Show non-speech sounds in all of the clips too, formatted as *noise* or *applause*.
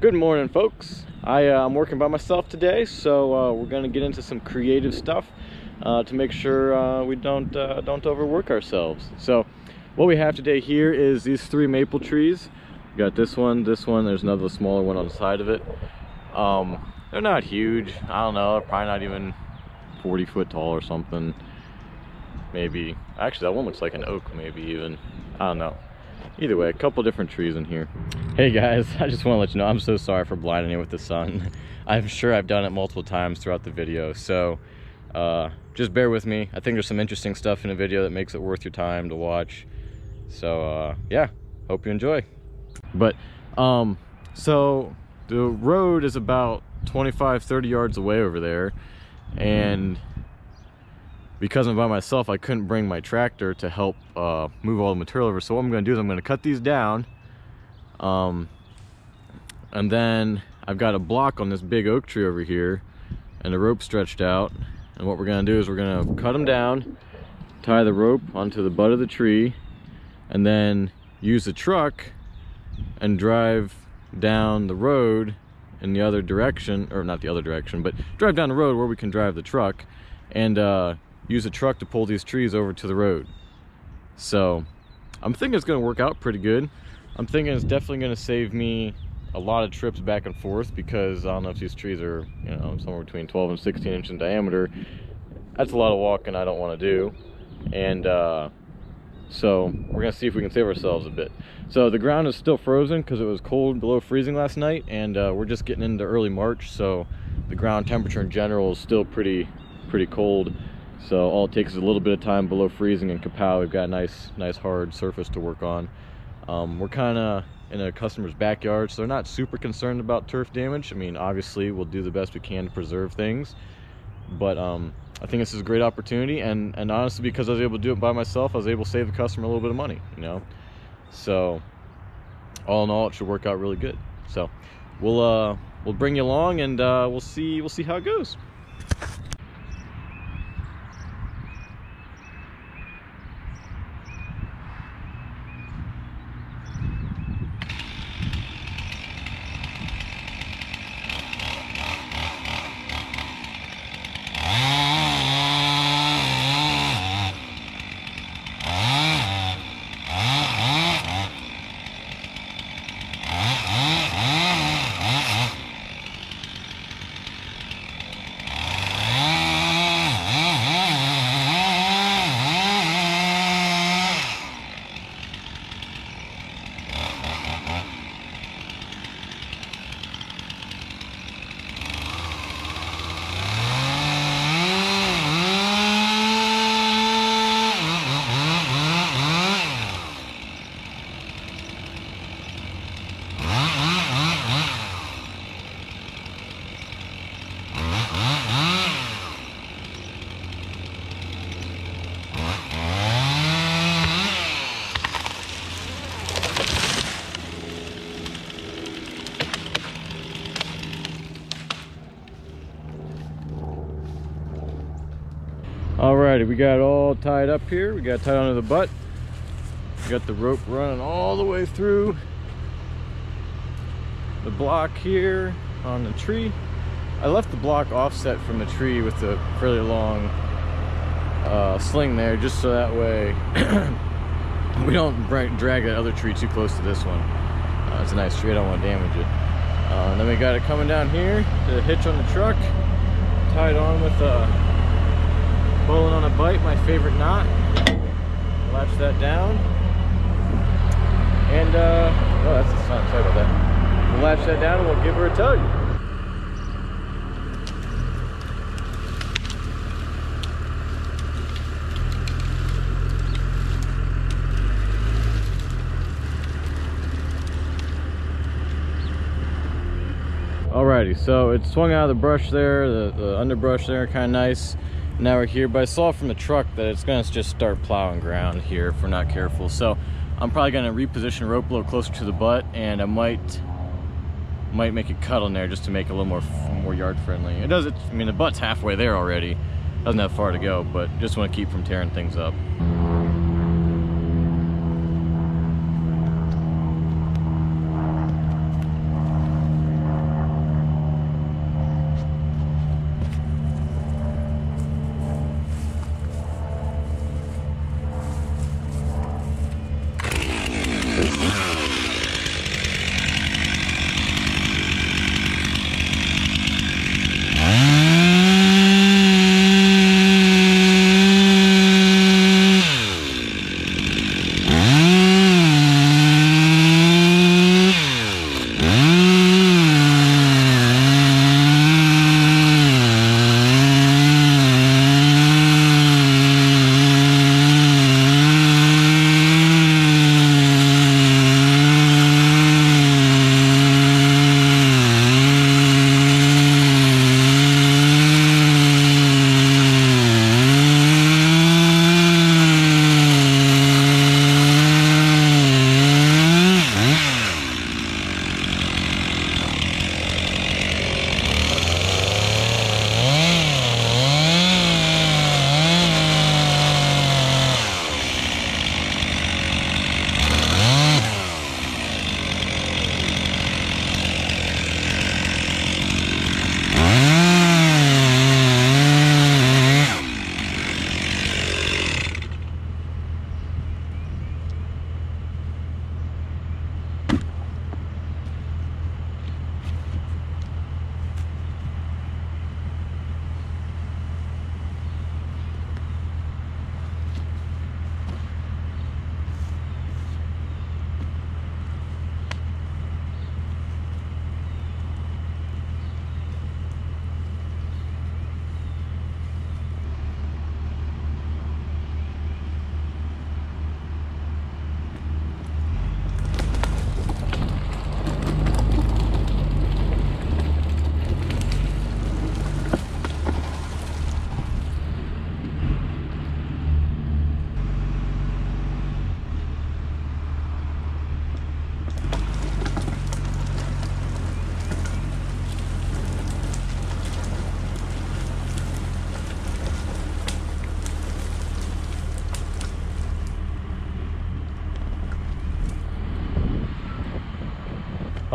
Good morning, folks. I, uh, I'm working by myself today, so uh, we're to get into some creative stuff uh, to make sure uh, we don't uh, don't overwork ourselves. So, what we have today here is these three maple trees. We got this one, this one. There's another smaller one on the side of it. Um, they're not huge. I don't know. They're probably not even 40 foot tall or something. Maybe. Actually, that one looks like an oak. Maybe even. I don't know either way a couple different trees in here. Hey guys *laughs* i just want to let you know i'm so sorry for blinding you with the sun. *laughs* I'm sure i've done it multiple times throughout the video so uh, just bear with me. I think there's some interesting stuff in the video that makes it worth your time to watch. So uh, yeah hope you enjoy. But um so the road is about 25 30 yards away over there and because I'm by myself, I couldn't bring my tractor to help uh, move all the material over. So what I'm gonna do is I'm gonna cut these down. Um, and then I've got a block on this big oak tree over here and the rope stretched out. And what we're gonna do is we're gonna cut them down, tie the rope onto the butt of the tree, and then use the truck and drive down the road in the other direction, or not the other direction, but drive down the road where we can drive the truck and uh, use a truck to pull these trees over to the road. So I'm thinking it's gonna work out pretty good. I'm thinking it's definitely gonna save me a lot of trips back and forth because I don't know if these trees are, you know, somewhere between 12 and 16 inches in diameter. That's a lot of walking I don't want to do. And uh, so we're gonna see if we can save ourselves a bit. So the ground is still frozen because it was cold below freezing last night and uh, we're just getting into early March. So the ground temperature in general is still pretty, pretty cold. So all it takes is a little bit of time below freezing in Kapow. We've got a nice, nice hard surface to work on. Um, we're kind of in a customer's backyard, so they're not super concerned about turf damage. I mean, obviously we'll do the best we can to preserve things, but um, I think this is a great opportunity. And, and honestly, because I was able to do it by myself, I was able to save the customer a little bit of money, you know? So all in all, it should work out really good. So we'll, uh, we'll bring you along and uh, we'll see, we'll see how it goes. Alrighty, we got it all tied up here. We got tied onto the butt. We got the rope running all the way through the block here on the tree. I left the block offset from the tree with a fairly long uh, sling there just so that way *clears throat* we don't drag that other tree too close to this one. Uh, it's a nice tree, I don't want to damage it. Uh, then we got it coming down here, to the hitch on the truck, tied on with a uh, Bowline on a bight, my favorite knot. Latch that down. And, uh, oh, that's the sun. Sorry about that. We'll latch that down and we'll give her a tug. Alrighty, so it swung out of the brush there, the, the underbrush there, kind of nice now we're here but i saw from the truck that it's gonna just start plowing ground here if we're not careful. So i'm probably gonna reposition rope a little closer to the butt and i might might make a cut on there just to make it a little more more yard friendly. It does it i mean the butt's halfway there already. Doesn't have far to go but just want to keep from tearing things up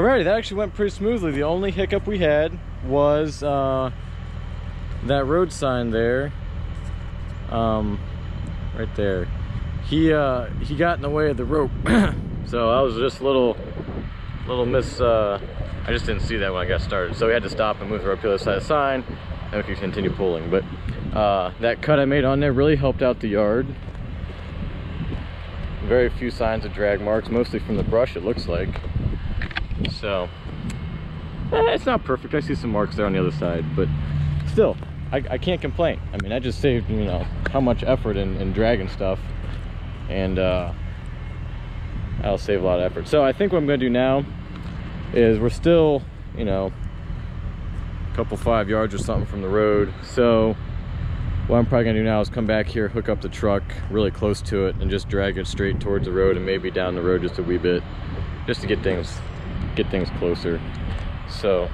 Alrighty, that actually went pretty smoothly. The only hiccup we had was uh, that road sign there. Um, right there. He uh, he got in the way of the rope. *coughs* so I was just a little, little miss, uh, I just didn't see that when I got started. So we had to stop and move the rope to the other side of the sign and we could continue pulling. But uh, that cut I made on there really helped out the yard. Very few signs of drag marks, mostly from the brush it looks like. So, eh, it's not perfect. I see some marks there on the other side, but still, I, I can't complain. I mean, I just saved, you know, how much effort in, in dragging stuff. And uh, that'll save a lot of effort. So I think what I'm gonna do now is we're still, you know, a couple five yards or something from the road. So what I'm probably gonna do now is come back here, hook up the truck really close to it and just drag it straight towards the road and maybe down the road just a wee bit, just to get things, get things closer. So,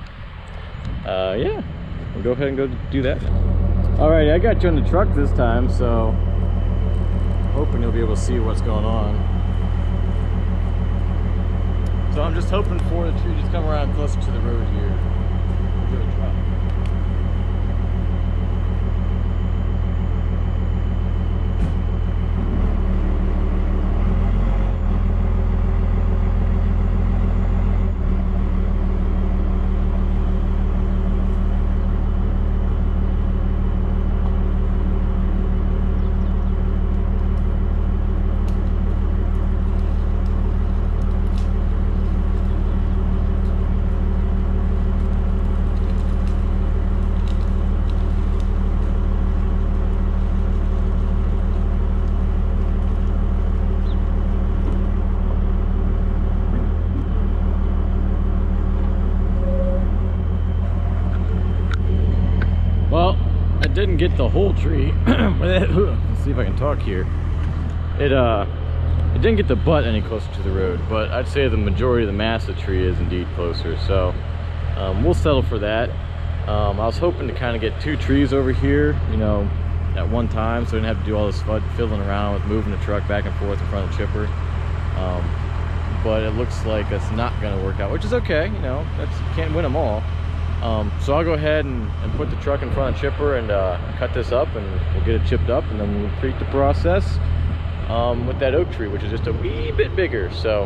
uh, yeah, we'll go ahead and go do that All right, I got you on the truck this time, so hoping you'll be able to see what's going on. So I'm just hoping for the tree just come around closer to the road here. Give it a try. Well, I didn't get the whole tree. *clears throat* Let's see if I can talk here. It uh, it didn't get the butt any closer to the road, but I'd say the majority of the mass of the tree is indeed closer. So um, we'll settle for that. Um, I was hoping to kind of get two trees over here, you know, at one time, so I didn't have to do all this fiddling around with moving the truck back and forth in front of the chipper. Um, but it looks like that's not going to work out, which is okay. You know, that's can't win them all. Um, so I'll go ahead and, and, put the truck in front of chipper and uh, cut this up and we'll get it chipped up and then we'll repeat the process um, with that oak tree, which is just a wee bit bigger. So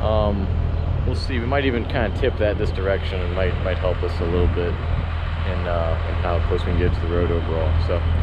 um, we'll see. We might even kind of tip that this direction and might might help us a little bit in, uh, in how close we can get to the road overall. So.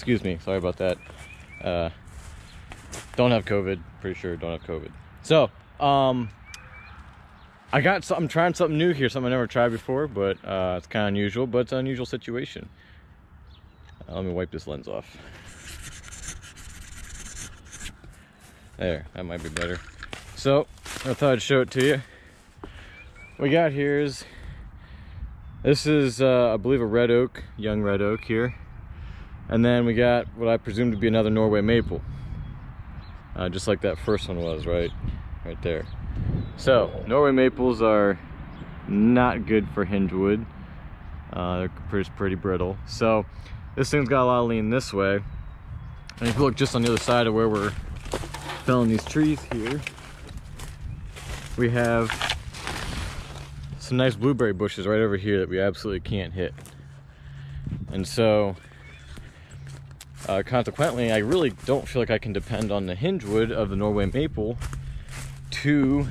Excuse me, sorry about that. Uh, don't have COVID, pretty sure don't have COVID. So, um, I got some, I'm trying something new here, something I never tried before, but uh, it's kind of unusual, but it's an unusual situation. Uh, let me wipe this lens off. There, that might be better. So, I thought I'd show it to you. What we got here is, this is, uh, I believe, a red oak, young red oak here. And then we got what I presume to be another Norway maple. Uh, just like that first one was, right? Right there. So, Norway maples are not good for hinge wood. Uh, they're pretty, pretty brittle. So, this thing's got a lot of lean this way. And if you look just on the other side of where we're felling these trees here, we have some nice blueberry bushes right over here that we absolutely can't hit. And so, uh, consequently, I really don't feel like I can depend on the hinge wood of the Norway maple to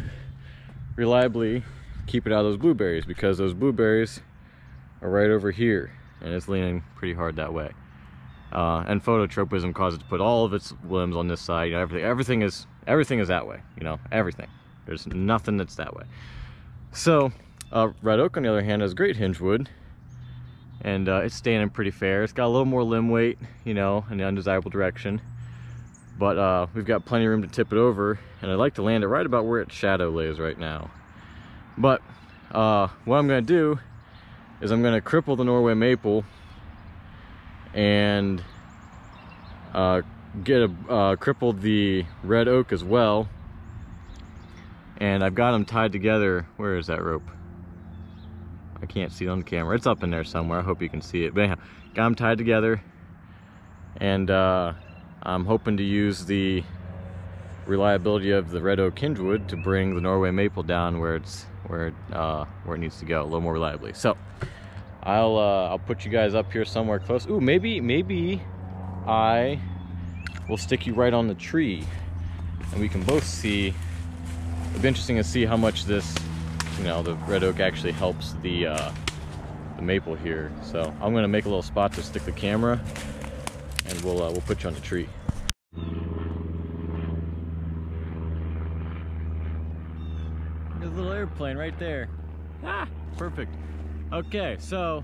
reliably keep it out of those blueberries because those blueberries are right over here and it's leaning pretty hard that way. Uh, and phototropism causes it to put all of its limbs on this side. You know, everything, everything is everything is that way. You know, everything. There's nothing that's that way. So, uh, red oak on the other hand has great hinge wood, and uh, it's standing pretty fair. It's got a little more limb weight, you know, in the undesirable direction, but uh, we've got plenty of room to tip it over, and I'd like to land it right about where its shadow lays right now. But uh, what I'm going to do is I'm going to cripple the Norway maple and uh, get a uh, crippled the red oak as well. And I've got them tied together. Where is that rope? I can't see it on the camera. It's up in there somewhere. I hope you can see it. But anyhow, got them tied together. And uh, I'm hoping to use the reliability of the red oak hingewood to bring the Norway maple down where it's where uh, where it needs to go a little more reliably. So I'll uh, I'll put you guys up here somewhere close. Ooh, maybe maybe I will stick you right on the tree, and we can both see. It'd be interesting to see how much this, you know, the red oak actually helps the uh, the maple here. So I'm gonna make a little spot to stick the camera, and we'll uh, we'll put you on the tree. There's a little airplane right there. Ah, perfect. Okay, so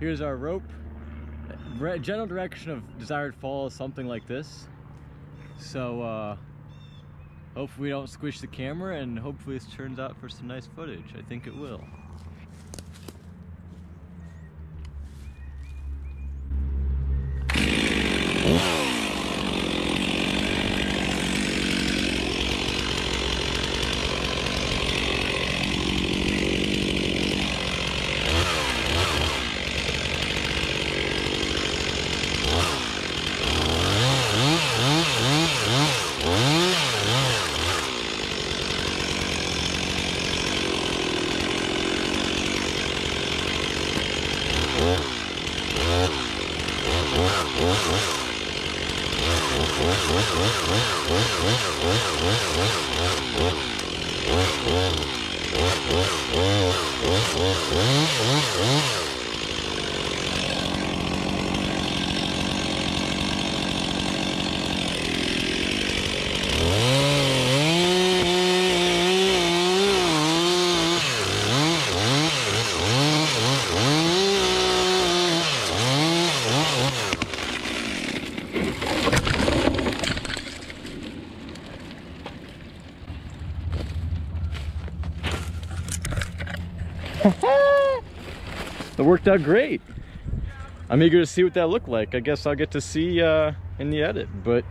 here's our rope. General direction of desired fall is something like this. So uh, hopefully we don't squish the camera and hopefully this turns out for some nice footage. I think it will. It worked out great. I'm eager to see what that looked like. I guess I'll get to see uh, in the edit, but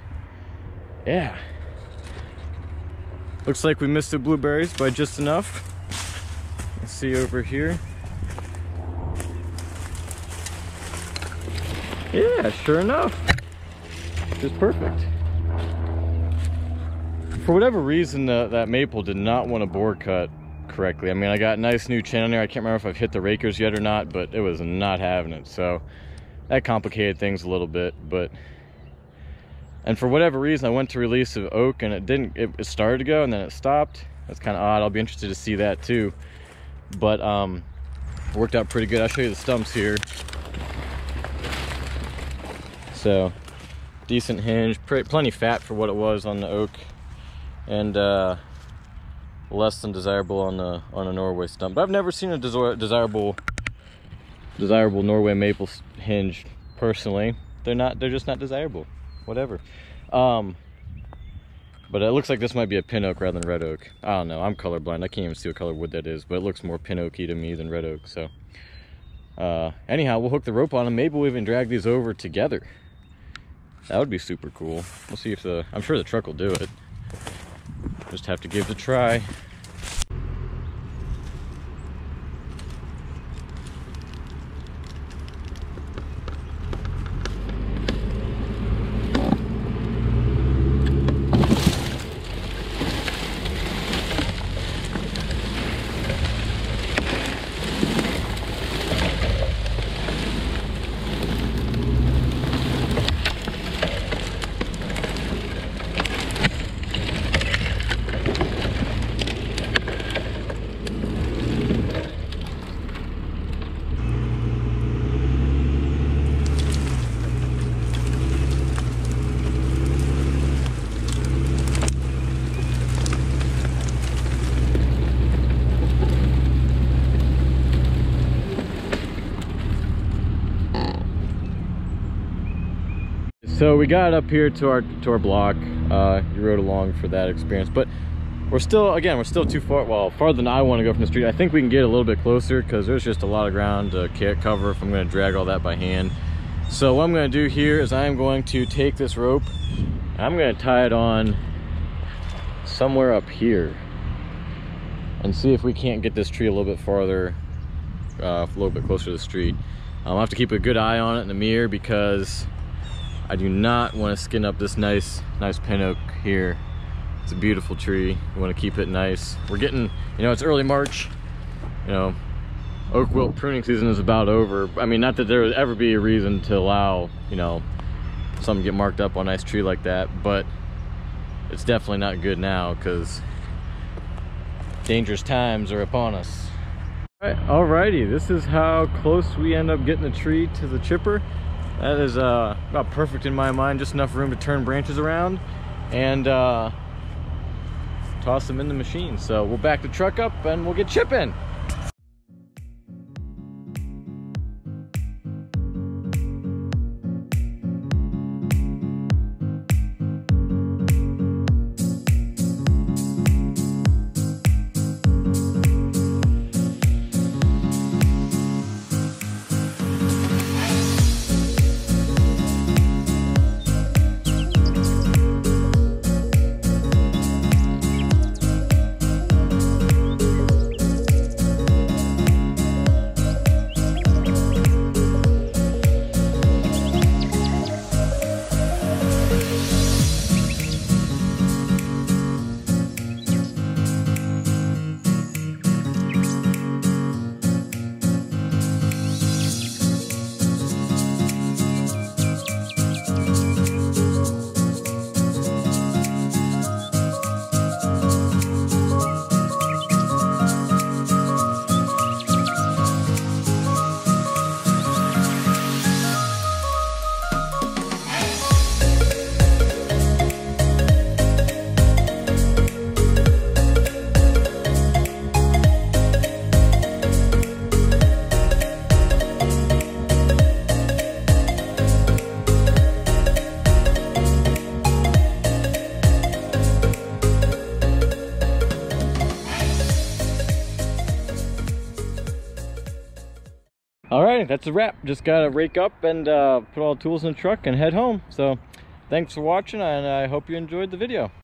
yeah. Looks like we missed the blueberries by just enough. Let's see over here. Yeah, sure enough. Just perfect. For whatever reason, uh, that maple did not want a bore cut correctly. I mean, I got nice new chin on there. I can't remember if I've hit the rakers yet or not, but it was not having it. So that complicated things a little bit, but and for whatever reason, I went to release of oak and it didn't, it, it started to go and then it stopped. That's kind of odd. I'll be interested to see that too. But um, worked out pretty good. I'll show you the stumps here. So decent hinge, pretty, plenty fat for what it was on the oak, and uh, less than desirable on the on a Norway stump. But I've never seen a desirable desirable Norway maple hinge personally. They're not. They're just not desirable. Whatever. Um, but it looks like this might be a pin oak rather than red oak. I don't know. I'm colorblind. I can't even see what color wood that is, but it looks more pin oaky to me than red oak. So, uh, anyhow, we'll hook the rope on them. Maybe we'll even drag these over together. That would be super cool. We'll see if the. I'm sure the truck will do it. Just have to give it a try. So we got up here to our to our block. Uh, you rode along for that experience, but we're still again we're still too far. Well, farther than I want to go from the street. I think we can get a little bit closer because there's just a lot of ground to cover if I'm going to drag all that by hand. So what I'm going to do here is I'm going to take this rope. I'm going to tie it on somewhere up here and see if we can't get this tree a little bit farther, uh, a little bit closer to the street. Um, I'll have to keep a good eye on it in the mirror because I do not want to skin up this nice, nice pin oak here. It's a beautiful tree. We want to keep it nice. We're getting, you know, it's early March. You know, oak wilt pruning season is about over. I mean, not that there would ever be a reason to allow, you know, something get marked up on a nice tree like that, but it's definitely not good now because dangerous times are upon us. All right, alrighty, this is how close we end up getting the tree to the chipper. That is uh, about perfect in my mind, just enough room to turn branches around and uh, toss them in the machine. So we'll back the truck up and we'll get chipping. That's a wrap. Just gotta rake up and uh, put all the tools in the truck and head home. So thanks for watching and i hope you enjoyed the video